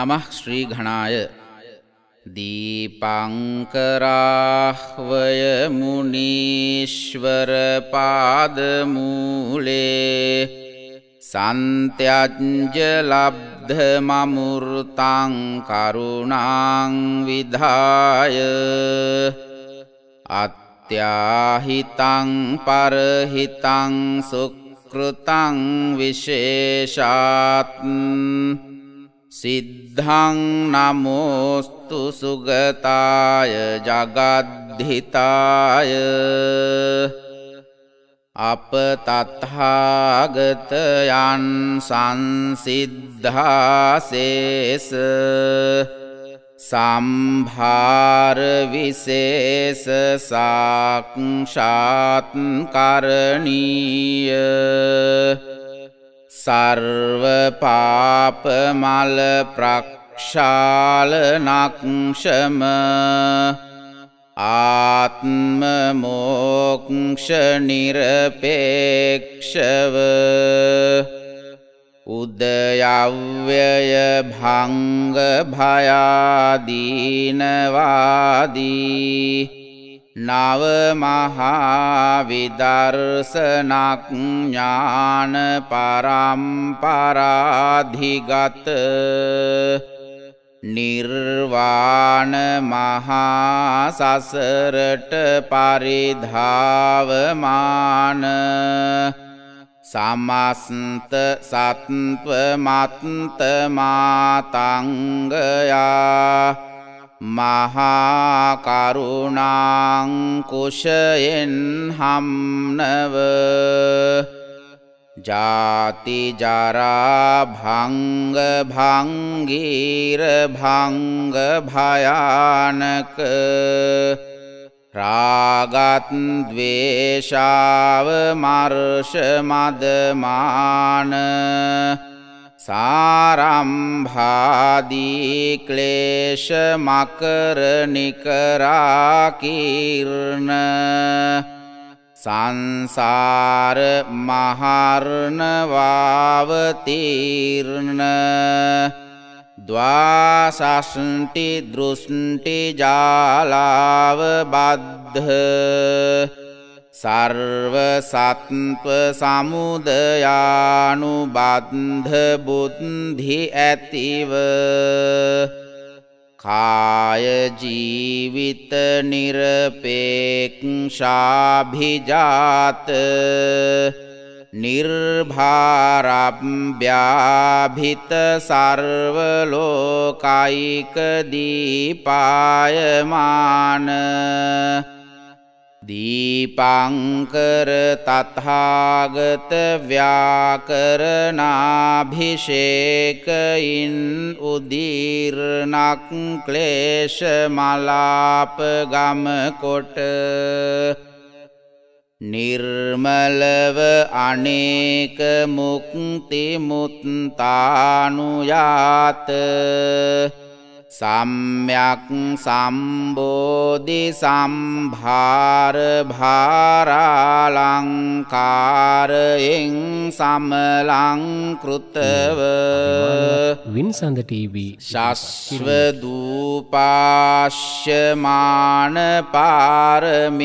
නමः ශ්‍රීඝනාය. දීපංකරාහ්වය මුනීශ්වර පාදමූලේ සන්ත්‍යජ්ජලබ්ධ මමුෘතං කරුණාං විධාය. අත්‍යාහිතං පරහිතං සුක්ෘතං විශේෂාත්න් සිද්ධං නමෝස්තු සුගතාය ජගද්ධිතාය අප තත්හාගතයන් සංසිද්ධාසේස සම්භාරවිශේෂ සාක්ෂාත්කරණීය සර්වපාපමල ප්‍රක්ෂාලනක්ෂම ආත්මමෝක්ෂනිරපේක්ෂව උදයව්‍යය භංග භයාදීනවාදී නවමහාවිදර්සනඥාන පරම්පරාධිගත නිර්වාණ මහාසසරට පරිධාවමාන සමස්ත සත්ව මත්තමාතංගයා මහාකරුණාංකුෂයෙන් හම්නව. ජාතිජරාභංග භංගීර භංග භයානක. රාගත්දවේශාව මර්ෂ මදමාන. සාරම්භාදීක්ලේශ මකරනිකරාකීර්ණ සංසාර මහරණවාවතීර්ණ දවාසෂ්ටි දෘෂ්ටි ජාලාව බද්ධ සර්ව සත්ව සමුදයානු බද්ධ බුද්ධි ඇතිව කායජීවිත නිරපේක්ෂාභිජාත නිර්භාරභ්‍යාභිත සර්වලෝකයික දීපායමාන දීපංකර තත්හාගත ව්‍යාකරනාභිෂේකයින් උදීර්ණක් ක්ලේශ මලාප ගමකොට නිර්මලව අනේක මුක්තිමුත්තානුයාත සම්යක් සම්බෝධි සම්භාර භාරාලංකාරයෙන් සමලංකෘතව. වින්සඳ TV ශශ්වදූපාශ්‍යමාන පාරමිතා.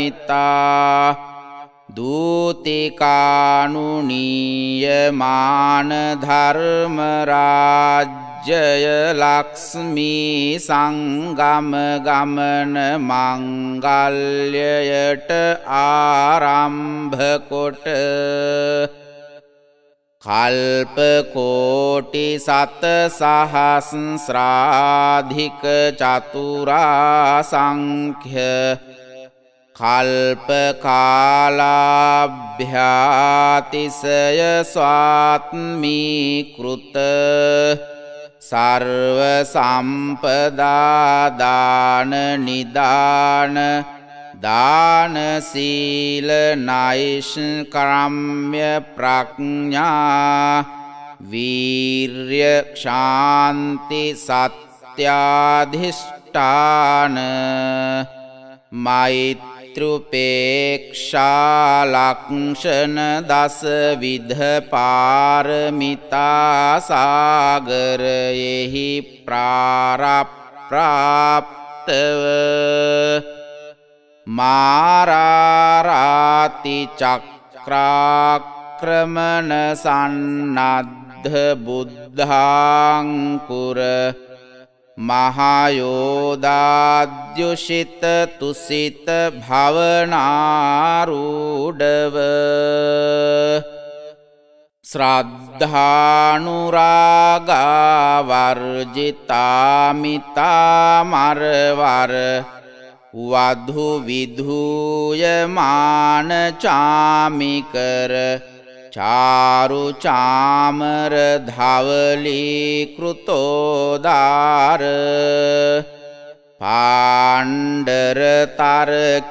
දූතිකානුනීයමාන ධර්මරාජ්‍ය ජයලක්ස්මී සංගම ගමන මංගල්යයට ආරම්භකොට කල්පකෝටි සත සහස්ස්රාධික චතුරාසංඛ්‍ය කල්පකාලාභ්‍යාතිසය ස්වාත්මීකෘත සර්ව සම්පදාදාන නිදාන දානසීල නයිෂ්කරම්ය ප්‍රඥා වීර්යක්ෂාන්ති සත්‍යාධිෂ්ඨාන මෛත්‍රී පිතෘපේක්ෂාලක්ෂණ දස විධ පාරමිතාසාගරයෙහි ප්‍රාරප්‍රාප්තව මාරාරාති චක්‍රාක්‍රමණ සන්නද්ධ බුද්ධාංකුර මහයෝදාද්‍යුෂිත තුසිත භවනාරූඩව ශ්‍රද්ධානුරාගාවර්ජිතාමිතාමරවර වධු විධූයමානචාමිකර චාරුචාමර ධවලීකෘතෝදාර පාණ්ඩරතර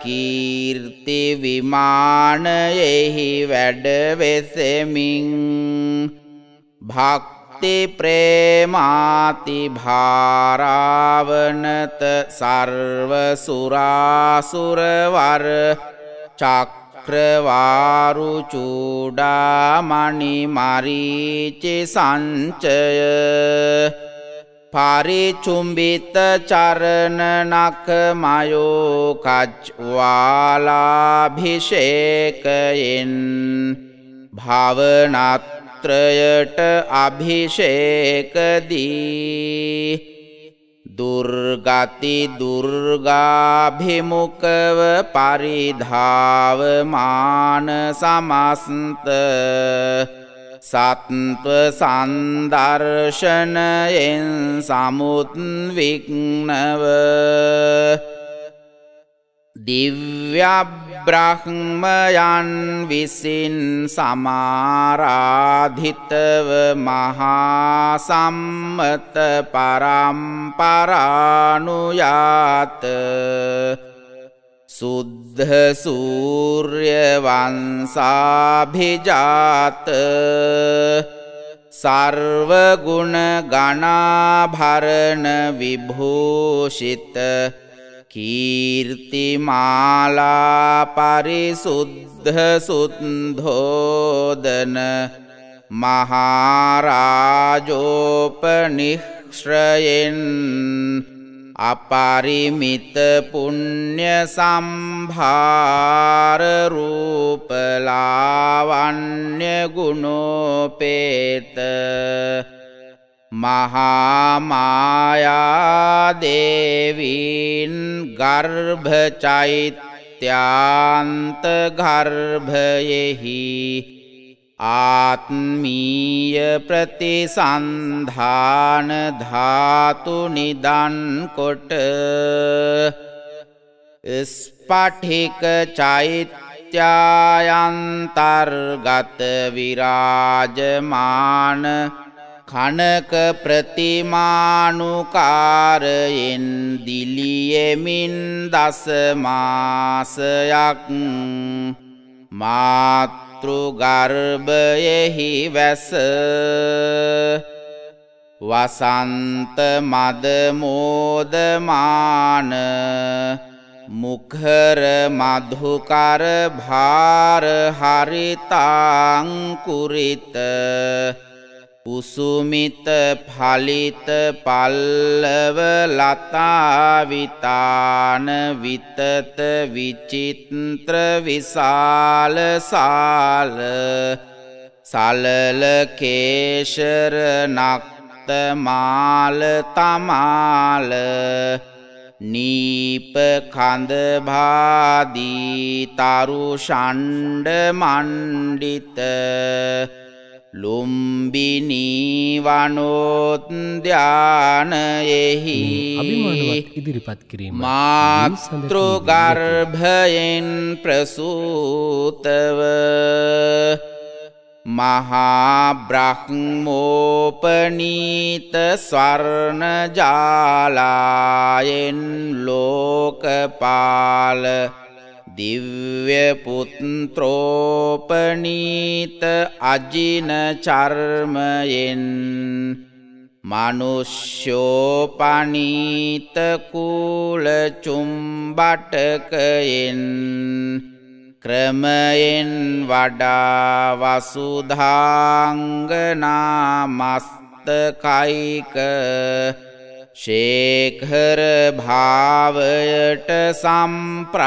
කීර්ති විමානයෙහි වැඩවෙසෙමින් භක්ති ප්‍රේමාති භාරාවනත සර්වසුරාසුරවර චක්‍රවාරු චූඩාමණි මරීචි සංචය පරිචුම්බිත චරණනක්මයෝකච්වාලාභිෂේකයෙන් භවනත්‍රයට අභිෂේකදී දුර්ගති දුර්ගාභිමුකව පරිධාවමාන සමස්ත සත්ව සන්දර්ශනයෙන් සමුත්වික්නව දිව්‍යබ්‍රහ්මයන් විසින් සමාරාධිතව මහාසම්මත පරම්පරානුයාත. සුද්ධ සූර්යවන්සාභිජාත සර්වගුණ ගනාභරණ විභූෂිත. කීර්තිමාලා පරිසුද්ධ සුද්ධෝදන මහාරාජෝපනිශ්්‍රයෙන් අපරිමිත පුුණ්්‍ය සම්භාරරූපලාවන්‍ය ගුණෝපේත මහාමායාදේවීන් ගර්භචෛත්‍යාන්ත ගර්භයෙහි ආත්මීය ප්‍රතිසන්ධාන ධාතු නිදන්කොට ස්පටික චෛත්‍යායන්තර්ගත විරාජමාන කනක ප්‍රතිමානුකාරයෙන් දිලියෙමින් දසමාසයක් මාතෘගර්භයෙහි වැස වසන්ත මදමෝදමාන මුඛර මධුකර භාර හරිතාංකුරිත උසුමිත පලිත පල්ලව ලතාවිතාන විතත විචිත්‍ර විශාල සාල සලල කේශර නක්තමාල තමාල නීප කඳභාදී තරු ෂණ්ඩ මණ්ඩිත ලුම්බිනීවනෝත්ධ්‍යානයෙහි අභිමානවත් ඉදිරිපත් කිරීම මාතෘගර්භයෙන් ප්‍රසූතව මහාබ්‍රහ්මෝපනීත ස්වර්ණජාලායෙන් ලෝකපාල දිව්‍යපුත්‍රෝපනීත අජින චර්මයෙන් මනුෂ්‍යෝපනීතකූල චුම්බටකයෙන් ක්‍රමයෙන් වඩා වසුධාංගනාමස්තකයික ශේඛර භාවයට සම්ප්‍රාප්තව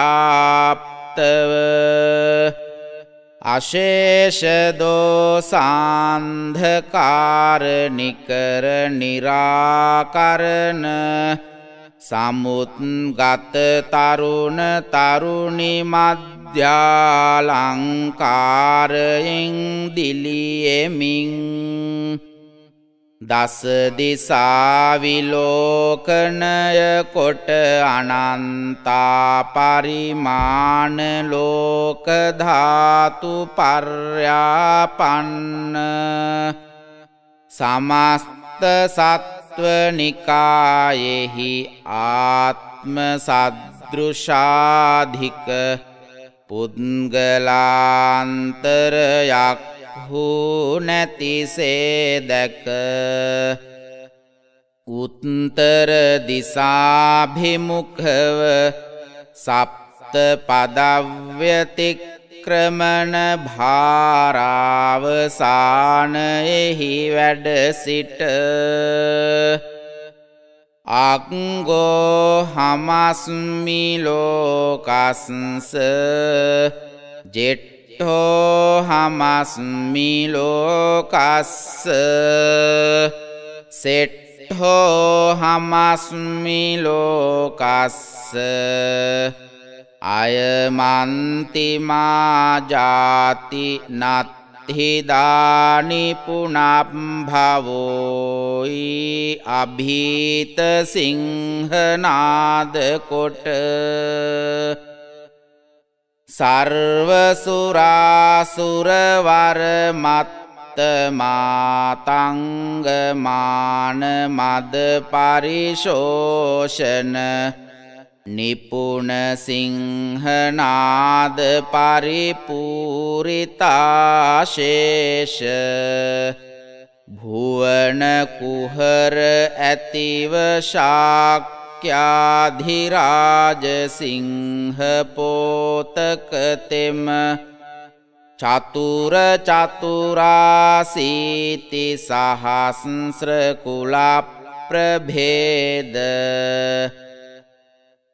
අශේෂදෝසාන්ධකාරනිකර නිරාකරණ සමුත්ගත තරුණ තරුණි මධ්‍යාලංකාරයෙන් දිලියෙමින් දස දිසාවිලෝකනය කොට අනන්තා පරිමාණ ලෝකධාතු පර්යාපන්න. සමස්ත සත්වනිකායෙහි ආත්ම සදෘෂාධික පුද්ගලාන්තරයක් හු නැතිසේ දැක උත්තර දිසාභිමුඛව සප්ත පදව්‍යතික්‍රමණ භාරාවසානයෙහි වැඩ සිට. අක්ගෝ හමස්මිලෝකස්ස ජෙට් ටෝ හමස්මිලෝකස්ස සෙට්හෝ හමස්මිලෝකස්ස අයමන්තිමාජාති නත්හිදානිපුනබ්භවෝයි අභීත සිංහනාද කොට. සර්වසුරාසුරවර මත්තමාතංගමාන මද පරිශෝෂණ නිපුන සිංහනාද පරිපූරිතාශේෂ භුවන කුහර ඇතිව ශාක් ක්‍යාධිරාජසිංහපෝතකතෙම චතුර චතුරාසීති සහස්ස්්‍රකුල ප්‍රභේද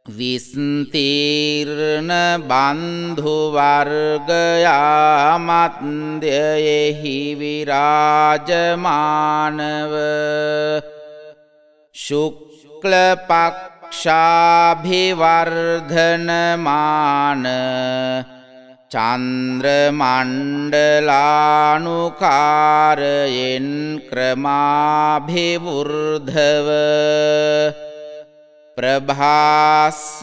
විස්තීර්ණ බන්ධුවර්ගයාමත්දයෙහි විරාජමානව ශුක් ශුක්ලපක්ෂාභිවර්ධනමාන චන්ද්‍රමණ්ඩලානුකාරයෙන් ක්‍රමාභිවෘද්ධව ප්‍රභාස්වරතර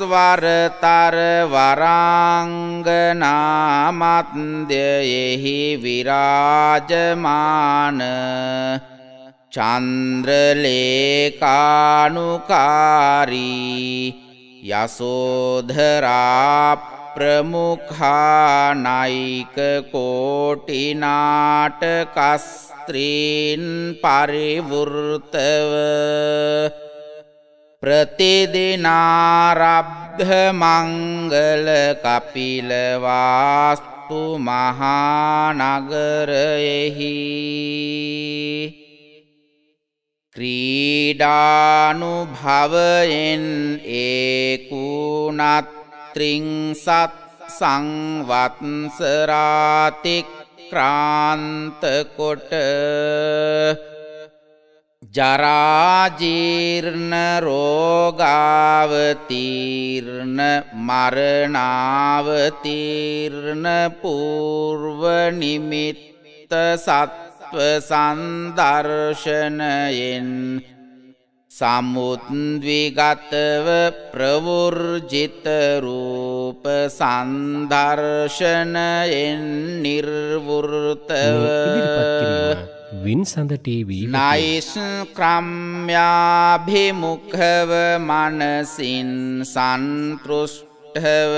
වරංගනාමත්දයෙහි විරාජමාන චන්ද්‍රලේකානුකාරී යසෝධරා ප්‍රමුඛානයික කෝටිනාට කස්ත්‍රීන් පරිවෘතව ප්‍රතිදිනාරබ්ධ මංගල කපිලවාස්තු මහානගරයෙහි ක්‍රීඩානුභවයෙන් ඒකුනත්ත්‍රිංසත් සංවත්සරාතික් ක්‍රාන්තකොට. ජරාජීර්ණ රෝගාවතීර්ණ මරණාවතීර්ණ පූර්වනිමිත්ත සත් සන්දර්ශනයෙන් සමුද්විගතව ප්‍රවෘජිතරූප සන්දර්ශනයෙන් නිර්වෘතව වින් සඳ TV නයිස් ක්‍රම්යාභිමුඛව මනසින් සන්තෘෂ්ඨව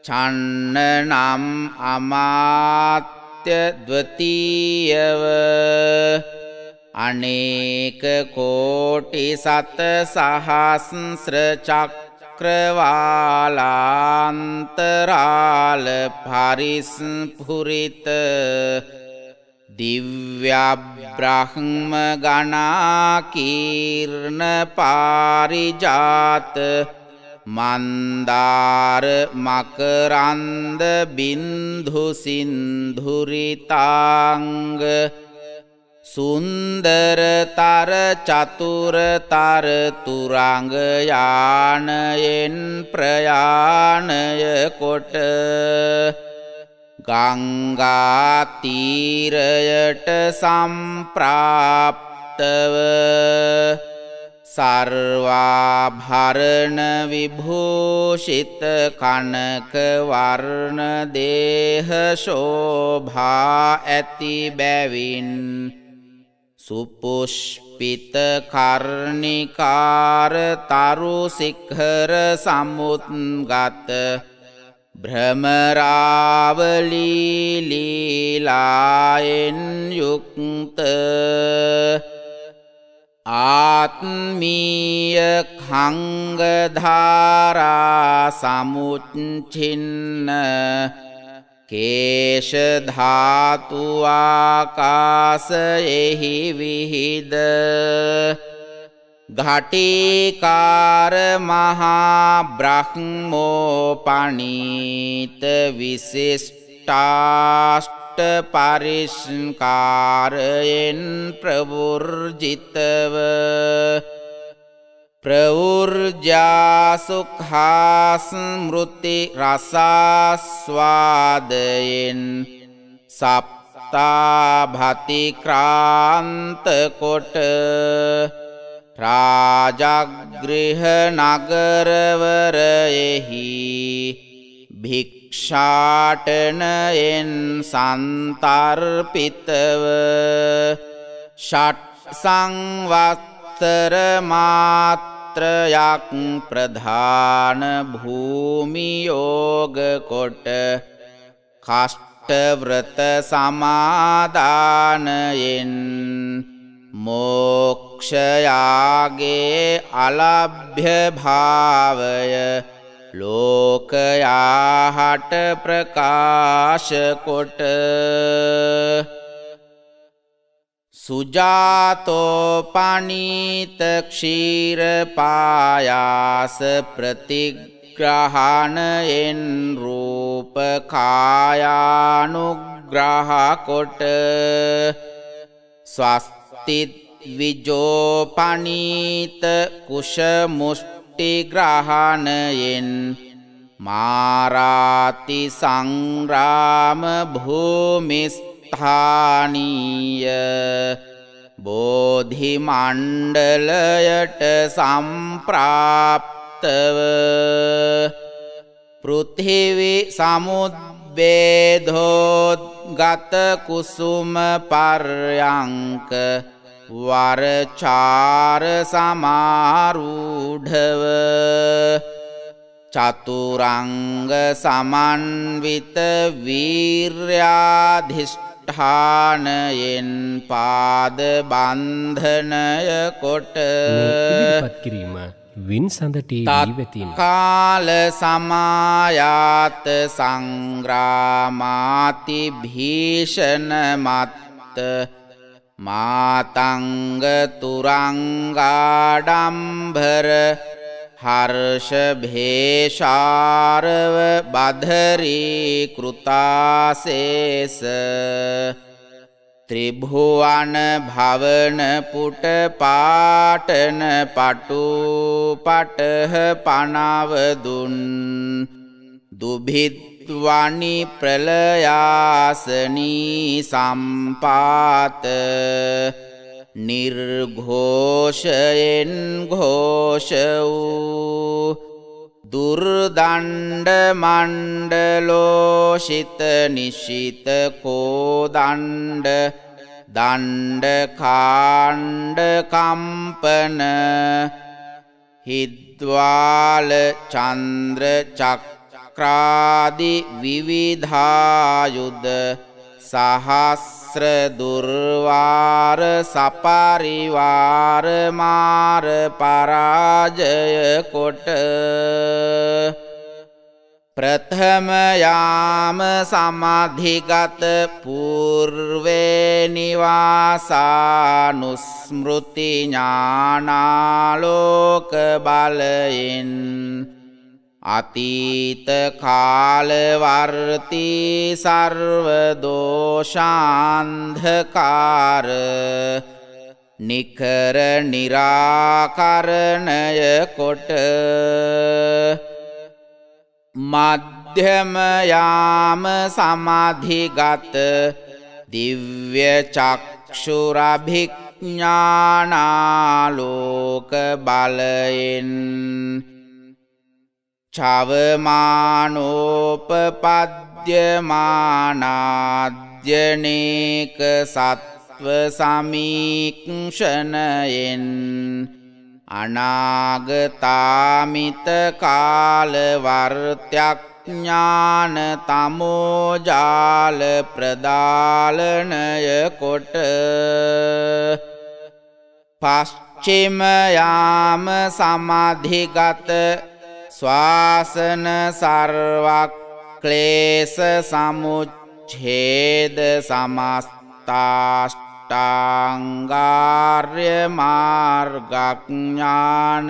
චන්න නම් අමාත් අත්‍යද්වතීයව අනේක කෝටි සත සහස්්‍ර චක්‍රවාලාන්තරාල පරිස්පුරිත දිව්‍යබ්‍රහ්ම ගනාකීර්ණ පාරිජාත මන්දාර මකරන්ද බින්දු සින්දුරිතාංග සුන්දරතර චතුරතර තුරංගයානයෙන් ප්‍රයාණය කොට ගංගාතීරයට සම්ප්‍රාප්තව සර්වාභරණ විභූෂිත කනකවර්ණ දේහශෝභා ඇති බැවින් සුපුෂ්පිත කර්ණිකාර තරු සික්හර සමුත්ගත භ්‍රමරාවලීලීලායෙන් යුක්ත ආත්මීය කංගධාරා සමුච්චින්න කේශධාතුවාකාසයෙහි විහිද ගටිකාර මහා බ්‍රහ්මෝපනීත විසිෂ්ඨාෂ්ට පරිෂ්කාරයෙන් ප්‍රවෘජිතව ප්‍රවෘජාසුක්හාස්මෘති රසස්වාදයෙන් සප්තාභතික්‍රාන්තකොට රාජග්‍රහ නගරවරයෙහි භික්ෂාටනයෙන් සන්තර්පිතව ෂට් සංවත්සර මාත්‍රයක් ප්‍රධාන භූමියෝග කොට කෂ්ටව්‍රත සමාධානයෙන් මෝක්ෂයාගේ අලභ්‍යභාවය ලෝකයාහට ප්‍රකාශකොට සුජාතෝපනීතක්ෂීරපායාස ප්‍රතිග්‍රහණයෙන් රූපකායානුග්‍රහකොට ස්වස්තිත් විජෝපනීත කුෂමුෂ්ටිග්‍රහණයෙන් මාරාති සංග්‍රාම භූමිස්ථානීය බෝධිමණ්ඩලයට සම්ප්‍රාප්තව පෘථිවි සමුද්බේධෝද්ගත කුසුම පර්යංක වරචාර සමාරූඩව චතුරංග සමන්විත වීර්යාධිෂ්ඨානයෙන් පාද බන්ධනය කොට ඉදිරිපත් කිරීම වින් සඳ ටීවී වෙතින් කාල සමායාත සංග්‍රාමාති භීෂණ මත්ත මාතංග තුරංගාඩම්භර හර්ෂභේෂාරව බධරී කෘතාසේස ත්‍රිභුවන භවන පුට පාටන පටු පටහ පනවදුන් දුභිත්වනි ප්‍රලයාසනී සම්පාත නිර්ඝෝෂයෙන් ඝෝෂ වූ දුර්දණ්ඩ මණ්ඩලෝෂිත නිශිත කෝදණ්ඩ දණ්ඩකාණ්ඩ කම්පන හිද්වාල චන්ද්‍ර චක්‍රාදි විවිධායුද සහස්්‍ර දුර්වාර සපරිවාරමාර පරාජය කොට ප්‍රථමයාම සමධිගත පූර්වේනිවාසානුස්මෘතිඥානාලෝක බලයෙන් අතීත කාලවර්ති සර්වදෝෂාන්ධකාර නිකර නිරාකරණය කොට මධ්‍යමයාම සමාධිගත දිව්‍ය චක්ෂුරභිඥානාලෝක බලයෙන් චවමානෝපපද්‍යමානාද්‍යනේක සත්ව සමීක්ෂණයෙන් අනාගතාමිත කාලවර්තයක් ඥාන තමෝජාල ප්‍රදාලනය කොට පශ්චිමයාම සමධිගත ස්වාසන සර්වක් ක්ලේස සමුච්ඡේද සමස්තාෂ්ටාංගාර්ය මාර්ගඥාන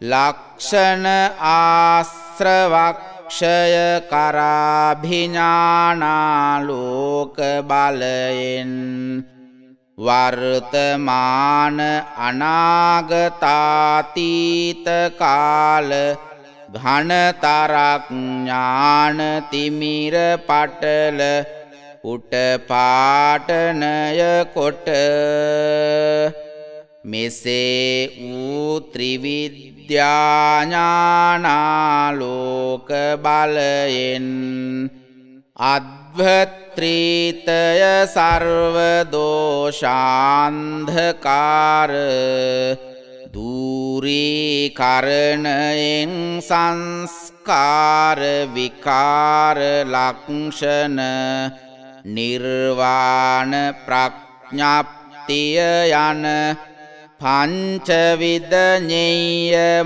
ලක්ෂණ ආශ්‍රවක්ෂය කරාභිඥානාලෝක බලයෙන් වර්තමාන අනාගතාතීත කාල घनතරක්ඥාන තිමිර පටල උටපාටනය කොට මෙසේ වූ ත්‍රිවිද්‍යාඥානාලෝක බලයෙන් අද්වත්‍රීතය भत्रितयसर्वदोषान्धकार दूरीकर संस्कारविकारलक्षण निर्वाणप्रज्ञाप्तयान् පංචවිධඥීය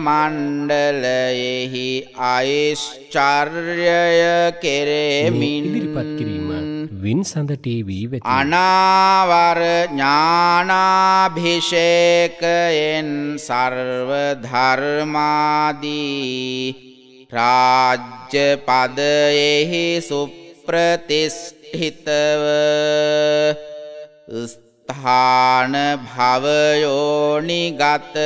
මණ්ඩලයෙහි අයිශ්චර්යය කෙරෙමින් ඉදිරිපත් කිරීම වින්සඳ TV වෙත අනාවර ඥානාභිෂේකයෙන් සර්වධර්මාදී රාජ්‍ය පදයෙහි සුප්‍රතිෂ්ඨිතව ස්ථාන භවයෝනිගත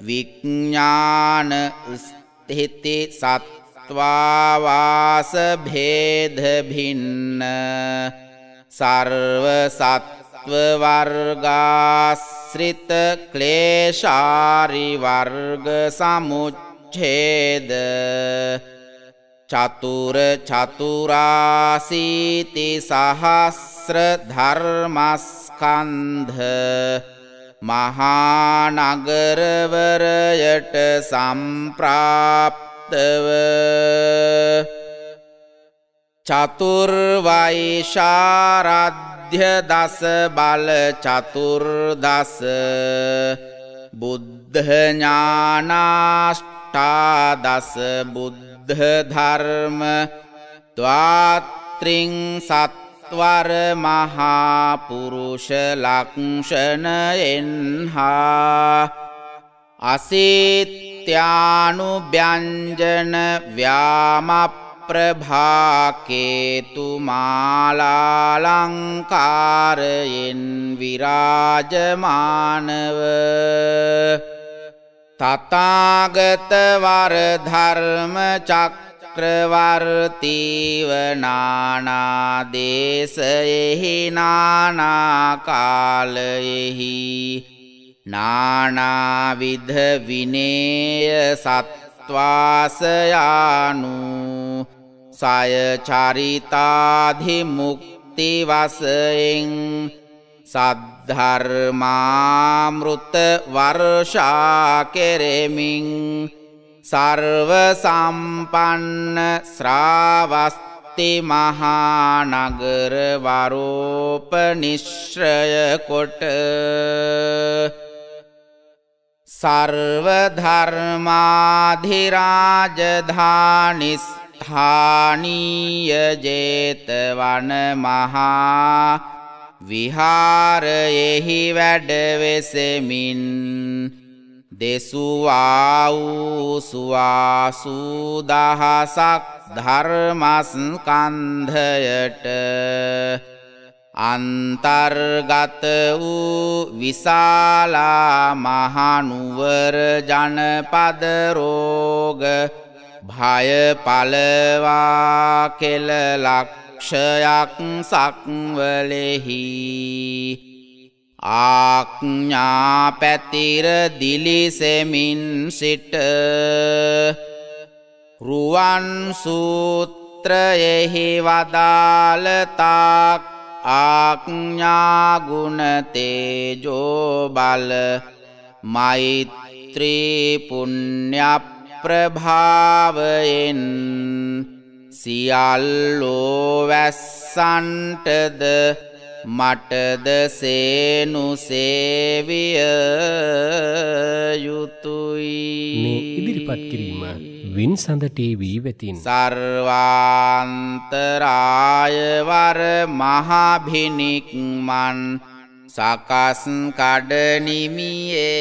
විඥාන ස්ථිති සත්වාවාස භේද භින්න සර්ව සත්ව වර්ගාශ්‍රිත ක්ලේශාරි වර්ග සමුච්ඡේද චතුර චතුරාසීති සහස්්‍ර ධර්මස්කන්ධ මහානගරවරයට සම්ප්‍රාප්තව චතුර්වයිශාරද්ධ දස බල චතුර්දස බුද්ධඥානාෂ්ටාදස බුද්ධ ධර්ම ත්වාත්‍රිං සත්වර මහාපුරුෂ ලක්ෂණයෙන් හා අසීත්‍යානු ව්‍යංජන ව්‍යාමප්‍රභාකේතු මාලාලංකාරයෙන් විරාජමානව තතාගතවර ධර්ම චක්‍රවර්තීව නානාදේශයෙහි නානාකාලයෙහි නානාවිධ විනේය සත්වාසයානු සයචරිතාධිමුක්ති වසයෙන් සද්ධර්මාමෘත වර්ෂා කෙරෙමින් සර්ව සම්පන්න ශ්‍රාවස්ත සත්ති මහානගර වරෝපනිශ්්‍රය කොට සර්වධර්මාධිරාජධානිස්ථානීය ජේතවන මහා විහාරයෙහි වැඩවෙසෙමින් දෙසුවාවූ සුවාසූදහසක් ධර්මස්කන්ධයට අන්තර්ගත වූ විශාලා මහනුවර ජනපදරෝග භයපලවා කෙලලක්ෂයක් සක්වලෙහි ආඥා පැතිර දිලිසෙමින් සිට රුවන් සූත්‍රයෙහි වදාලතාක් ආඥාගුණතේජෝ බල මෛත්‍රීපුුණ්්‍යප්‍රභාවයෙන් සියල්ලෝ වැස්සන්ටද මටද සේනු සේවිය යුතුයි මේ ඉදිරිපත් කිරීම වින්සඳ ටීවී වෙතින්. සර්වාන්තරායවර මහාභිනික් මන් සකස් කඩනිමියේ